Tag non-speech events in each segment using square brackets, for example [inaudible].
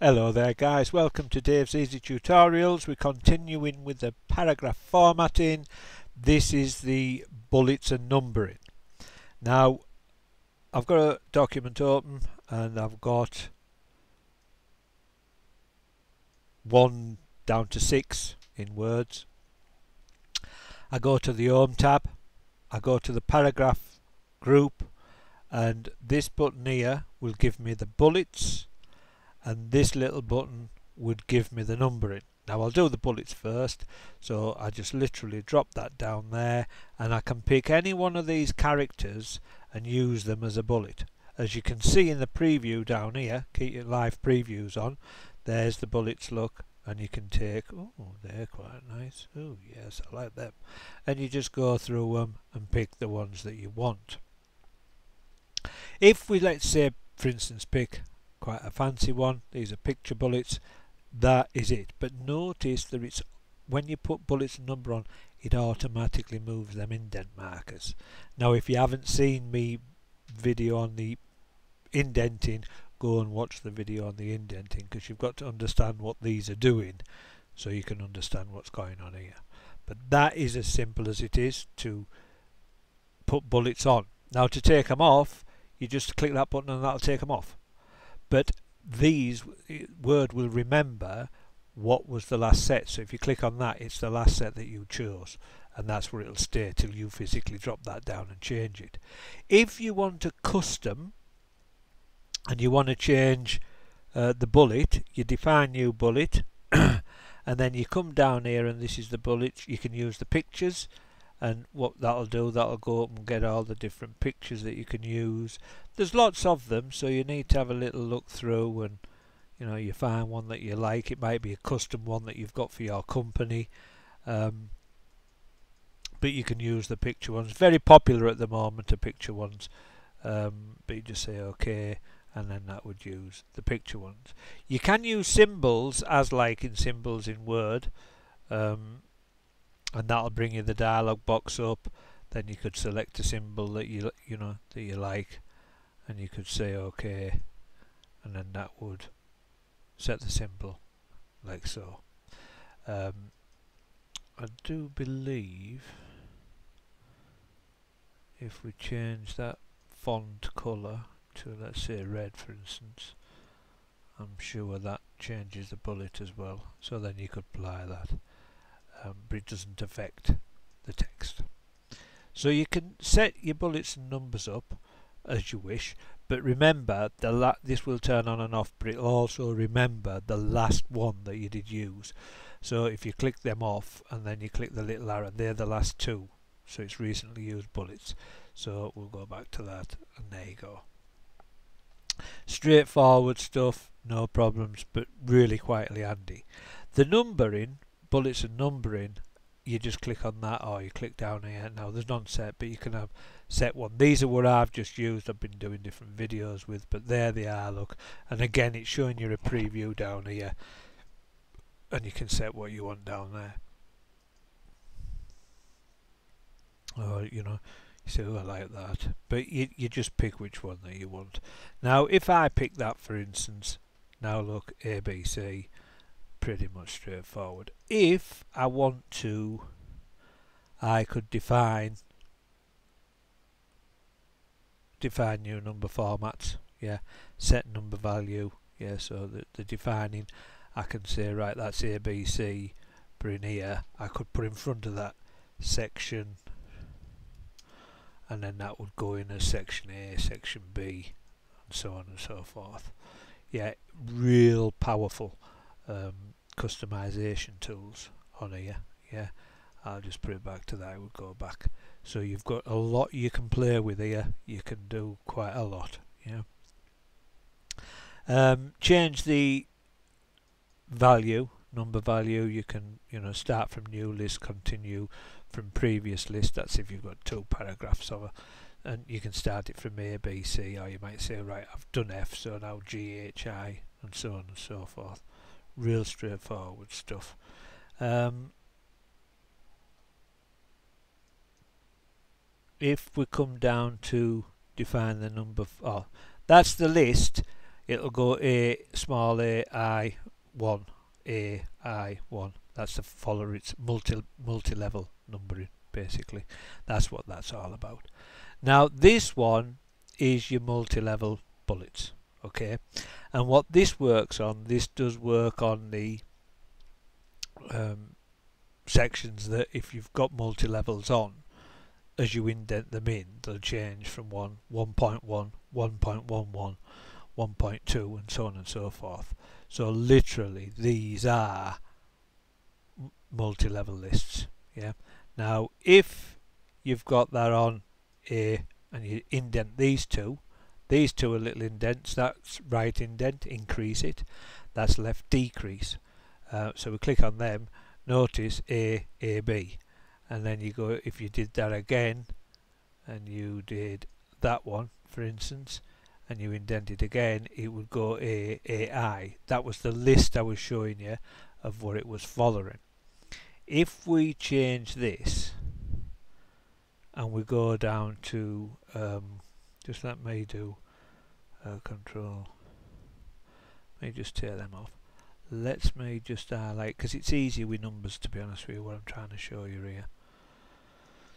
Hello there guys, welcome to Dave's Easy Tutorials. We're continuing with the paragraph formatting. This is the bullets and numbering. Now I've got a document open and I've got one down to six in words. I go to the Home tab, I go to the paragraph group and this button here will give me the bullets and this little button would give me the numbering. Now I'll do the bullets first so I just literally drop that down there and I can pick any one of these characters and use them as a bullet. As you can see in the preview down here, keep your live previews on, there's the bullets look and you can take, oh they're quite nice, oh yes I like them and you just go through them and pick the ones that you want. If we let's say for instance pick quite a fancy one. These are picture bullets. That is it. But notice that it's when you put bullets number on it automatically moves them indent markers. Now if you haven't seen me video on the indenting go and watch the video on the indenting because you've got to understand what these are doing so you can understand what's going on here. But that is as simple as it is to put bullets on. Now to take them off you just click that button and that'll take them off but these word will remember what was the last set. So if you click on that it's the last set that you chose. And that's where it'll stay till you physically drop that down and change it. If you want a custom and you want to change uh, the bullet you define new bullet [coughs] and then you come down here and this is the bullet you can use the pictures and what that'll do that'll go up and get all the different pictures that you can use. There's lots of them so you need to have a little look through and you know you find one that you like. It might be a custom one that you've got for your company um, but you can use the picture ones. Very popular at the moment the picture ones um, but you just say okay and then that would use the picture ones. You can use symbols as like in symbols in Word um, and that'll bring you the dialog box up. Then you could select a symbol that you you know that you like and you could say okay and then that would set the symbol like so. Um, I do believe if we change that font colour to let's say red for instance I'm sure that changes the bullet as well. So then you could apply that um, but it doesn't affect the text. So you can set your bullets and numbers up as you wish, but remember the this will turn on and off, but it'll also remember the last one that you did use. So if you click them off and then you click the little arrow, they're the last two. So it's recently used bullets. So we'll go back to that and there you go. Straightforward stuff, no problems, but really quietly handy. The numbering bullets and numbering you just click on that or you click down here. Now there's none set but you can have set one. These are what I've just used. I've been doing different videos with but there they are look. And again it's showing you a preview down here and you can set what you want down there. Or you know you say oh I like that but you, you just pick which one that you want. Now if I pick that for instance now look ABC pretty much straightforward. If I want to, I could define define new number formats. Yeah, set number value. Yeah, so the, the defining, I can say right, that's ABC, but in here I could put in front of that section, and then that would go in as section A, section B, and so on and so forth. Yeah, real powerful um, customization tools on here. Yeah I'll just put it back to that I would go back. So you've got a lot you can play with here you can do quite a lot yeah. Um, change the value number value you can you know start from new list continue from previous list that's if you've got two paragraphs of it and you can start it from A, B, C or you might say right I've done F so now G, H, I and so on and so forth real straightforward stuff. Um, if we come down to define the number, oh, that's the list. it'll go A small a I 1 A I 1 that's the follower it's multi multi-level numbering basically that's what that's all about now this one is your multi-level bullets okay? And what this works on this does work on the um, sections that if you've got multi-levels on as you indent them in they'll change from 1 1.1 1.11 1.2 and so on and so forth. So literally these are multi-level lists yeah? Now if you've got that on a and you indent these two these two are little indents. That's right indent increase it. That's left decrease. Uh, so we click on them notice A A B. And then you go if you did that again and you did that one for instance and you indented again it would go A A I. That was the list I was showing you of what it was following. If we change this and we go down to um, just let me do uh, control. Me just tear them off. Let's me just highlight because it's easier with numbers to be honest with you what I'm trying to show you here.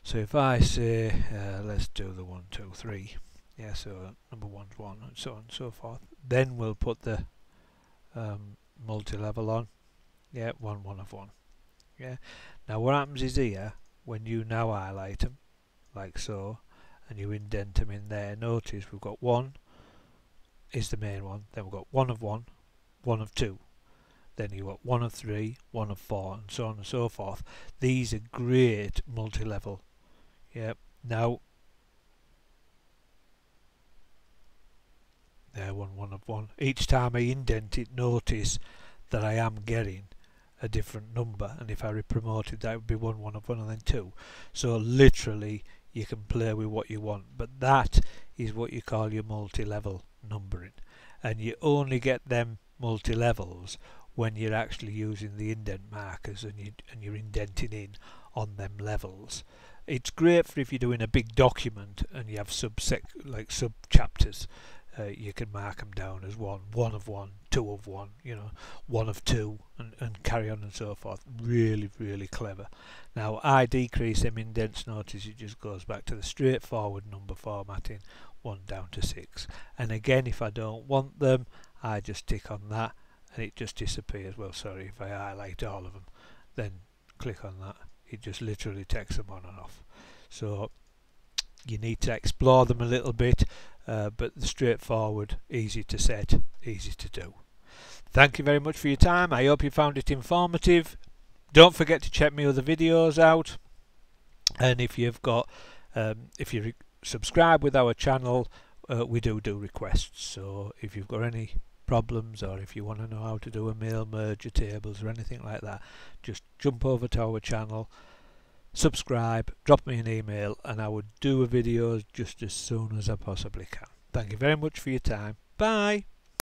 So if I say uh, let's do the one two three yeah so number one's one and so on and so forth then we'll put the um, multi-level on. Yeah one one of one. Yeah. Now what happens is here when you now highlight them like so and you indent them in there notice. We've got one is the main one then we've got one of one one of two. Then you've got one of three one of four and so on and so forth. These are great multi-level. Yeah now there one one of one. Each time I indent it notice that I am getting a different number and if I re-promoted that would be one one of one and then two. So literally you can play with what you want but that is what you call your multi-level numbering. And you only get them multi-levels when you're actually using the indent markers and, you, and you're indenting in on them levels. It's great for if you're doing a big document and you have sub like sub chapters uh, you can mark them down as one, one of one, two of one, you know, one of two, and, and carry on and so forth. Really, really clever. Now, I decrease them indents, notice it just goes back to the straightforward number formatting, one down to six. And again, if I don't want them, I just tick on that, and it just disappears. Well, sorry, if I highlight all of them, then click on that. It just literally takes them on and off. So you need to explore them a little bit uh, but straightforward, easy to set, easy to do. Thank you very much for your time. I hope you found it informative. Don't forget to check my other videos out. And if you've got, um, if you subscribe with our channel, uh, we do do requests. So if you've got any problems or if you want to know how to do a mail merge tables or anything like that, just jump over to our channel subscribe, drop me an email, and I would do a video just as soon as I possibly can. Thank you very much for your time. Bye.